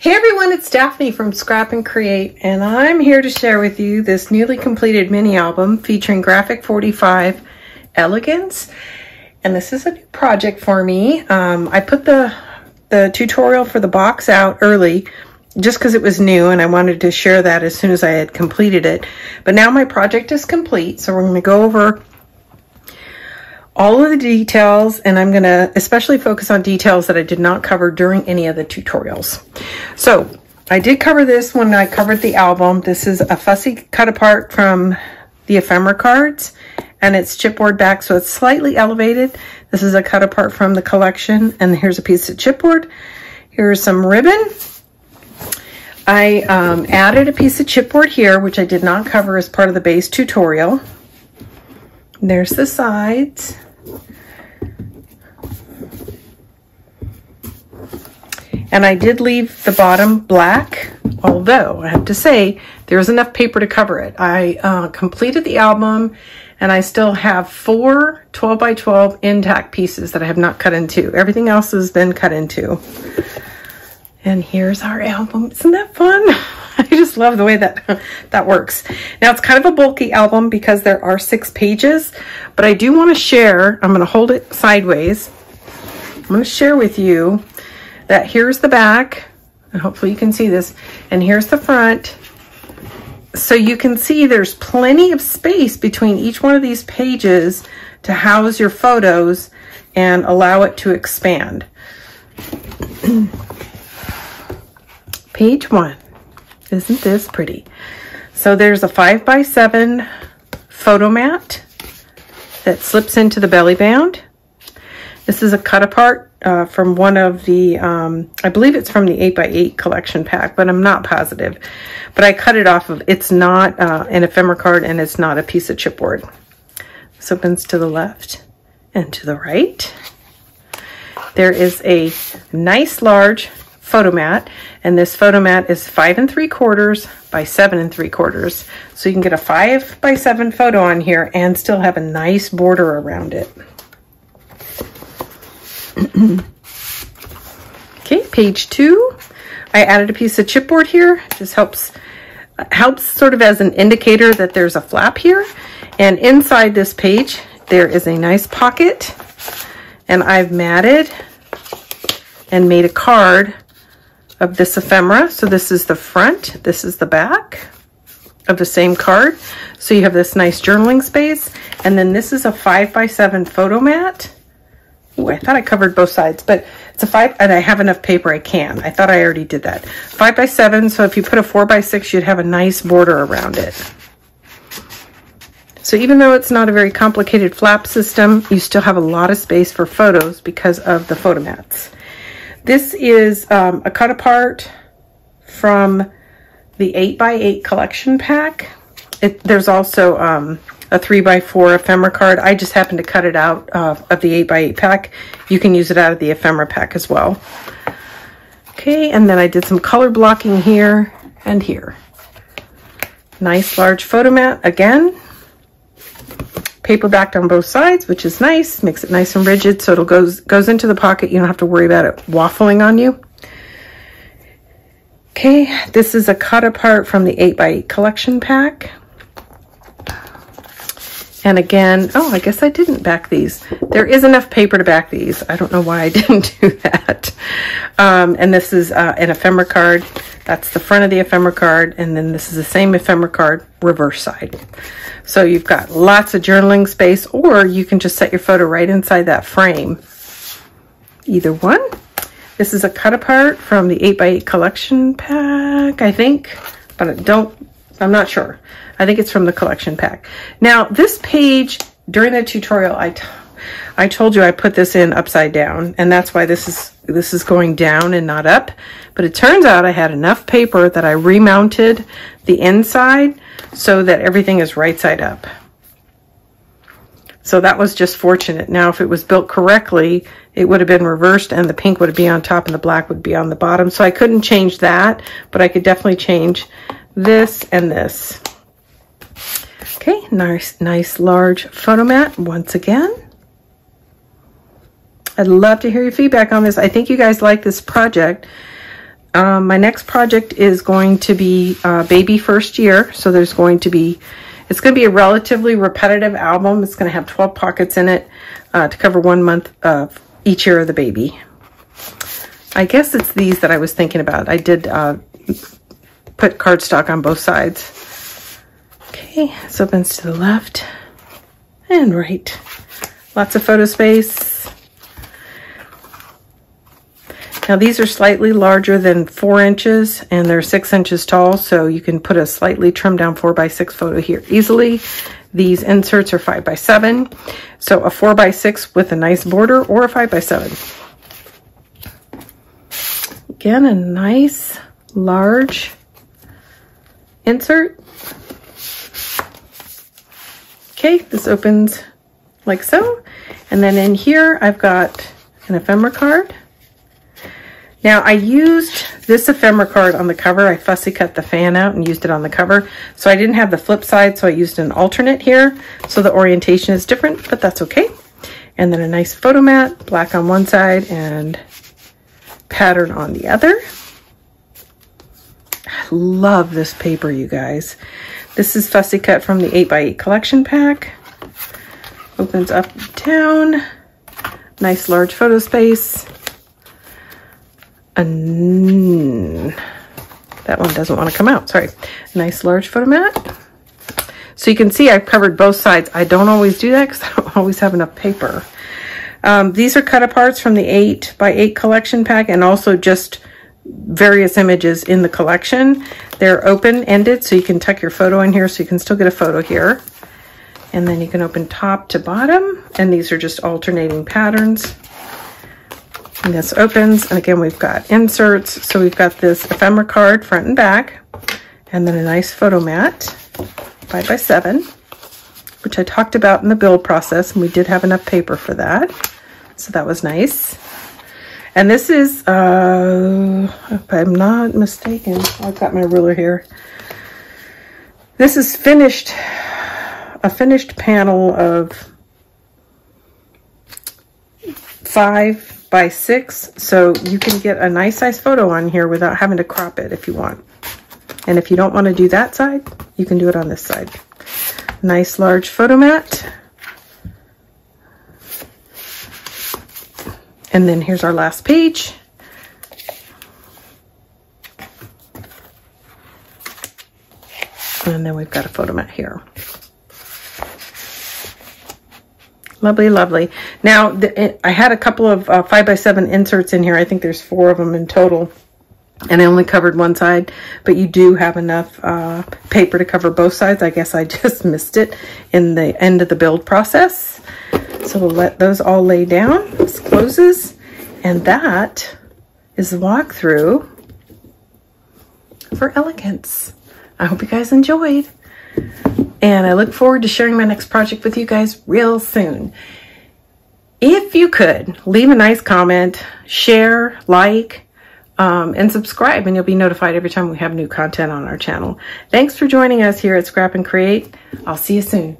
Hey everyone, it's Daphne from Scrap N Create, and I'm here to share with you this newly completed mini album featuring Graphic 45 Elegance. And this is a new project for me. Um, I put the, the tutorial for the box out early just because it was new and I wanted to share that as soon as I had completed it. But now my project is complete, so we're going to go over all of the details and I'm going to especially focus on details that I did not cover during any of the tutorials. So I did cover this when I covered the album. This is a fussy cut apart from the ephemera cards and it's chipboard back so it's slightly elevated. This is a cut apart from the collection and here's a piece of chipboard. Here's some ribbon. I um, added a piece of chipboard here which I did not cover as part of the base tutorial. There's the sides. And I did leave the bottom black, although I have to say there's enough paper to cover it. I uh, completed the album and I still have four 12 by 12 intact pieces that I have not cut into. Everything else has been cut into. And here's our album. Isn't that fun? I just love the way that that works. Now it's kind of a bulky album because there are six pages, but I do want to share, I'm going to hold it sideways. I'm going to share with you that here's the back, and hopefully you can see this, and here's the front. So you can see there's plenty of space between each one of these pages to house your photos and allow it to expand. Page one. Isn't this pretty? So there's a five by seven photo mat that slips into the belly band. This is a cut apart uh, from one of the, um, I believe it's from the 8 by 8 collection pack, but I'm not positive. But I cut it off of, it's not uh, an ephemera card and it's not a piece of chipboard. This opens to the left and to the right. There is a nice large photo mat and this photo mat is five and three quarters by seven and three quarters. So you can get a five by seven photo on here and still have a nice border around it. Okay page two. I added a piece of chipboard here. Just helps helps sort of as an indicator that there's a flap here. And inside this page there is a nice pocket. And I've matted and made a card of this ephemera. So this is the front, this is the back of the same card. So you have this nice journaling space. And then this is a five by seven photo mat. Ooh, I thought I covered both sides, but it's a five, and I have enough paper I can. I thought I already did that. Five by seven, so if you put a four by six, you'd have a nice border around it. So even though it's not a very complicated flap system, you still have a lot of space for photos because of the photo mats. This is um, a cut apart from the 8x8 collection pack. It, there's also um, a 3x4 ephemera card. I just happened to cut it out uh, of the 8x8 pack. You can use it out of the ephemera pack as well. Okay, and then I did some color blocking here and here. Nice large photo mat again paper backed on both sides, which is nice, makes it nice and rigid so it goes, goes into the pocket. You don't have to worry about it waffling on you. Okay, this is a cut apart from the 8x8 collection pack. And again, oh, I guess I didn't back these. There is enough paper to back these. I don't know why I didn't do that. Um, and this is uh, an ephemera card. That's the front of the ephemera card. And then this is the same ephemera card, reverse side. So you've got lots of journaling space, or you can just set your photo right inside that frame. Either one. This is a cut apart from the 8x8 collection pack, I think, but I don't, I'm not sure. I think it's from the collection pack. Now, this page, during the tutorial, I, I told you I put this in upside down, and that's why this is, this is going down and not up. But it turns out I had enough paper that I remounted the inside so that everything is right side up. So that was just fortunate. Now, if it was built correctly, it would have been reversed and the pink would be on top and the black would be on the bottom. So I couldn't change that, but I could definitely change this and this. Okay, nice, nice large photo mat once again. I'd love to hear your feedback on this. I think you guys like this project. Um, my next project is going to be uh, baby first year. So there's going to be, it's going to be a relatively repetitive album. It's going to have 12 pockets in it uh, to cover one month of each year of the baby. I guess it's these that I was thinking about. I did uh, put cardstock on both sides. Okay, this opens to the left and right. Lots of photo space. Now these are slightly larger than four inches and they're six inches tall. So you can put a slightly trimmed down four by six photo here easily. These inserts are five by seven. So a four by six with a nice border or a five by seven. Again, a nice large insert. Okay, this opens like so. And then in here, I've got an ephemera card. Now I used this ephemera card on the cover. I fussy cut the fan out and used it on the cover. So I didn't have the flip side, so I used an alternate here. So the orientation is different, but that's okay. And then a nice photo mat, black on one side and pattern on the other. I love this paper, you guys. This is fussy cut from the 8x8 collection pack. Opens up down. Nice large photo space that one doesn't want to come out, sorry. Nice large photo mat. So you can see I've covered both sides. I don't always do that because I don't always have enough paper. Um, these are cut aparts from the 8 by 8 collection pack and also just various images in the collection. They're open-ended, so you can tuck your photo in here so you can still get a photo here. And then you can open top to bottom, and these are just alternating patterns. And this opens, and again, we've got inserts. So we've got this ephemera card front and back, and then a nice photo mat, five by seven, which I talked about in the build process, and we did have enough paper for that. So that was nice. And this is, uh, if I'm not mistaken, I've got my ruler here. This is finished, a finished panel of five by six. So you can get a nice size photo on here without having to crop it if you want. And if you don't want to do that side, you can do it on this side. Nice large photo mat. And then here's our last page. And then we've got a photo mat here. Lovely, lovely. Now, the, I had a couple of uh, 5 by 7 inserts in here. I think there's four of them in total. And I only covered one side, but you do have enough uh, paper to cover both sides. I guess I just missed it in the end of the build process. So we'll let those all lay down. This closes. And that is the walkthrough for Elegance. I hope you guys enjoyed. And I look forward to sharing my next project with you guys real soon. If you could, leave a nice comment, share, like, um, and subscribe, and you'll be notified every time we have new content on our channel. Thanks for joining us here at Scrap N Create. I'll see you soon.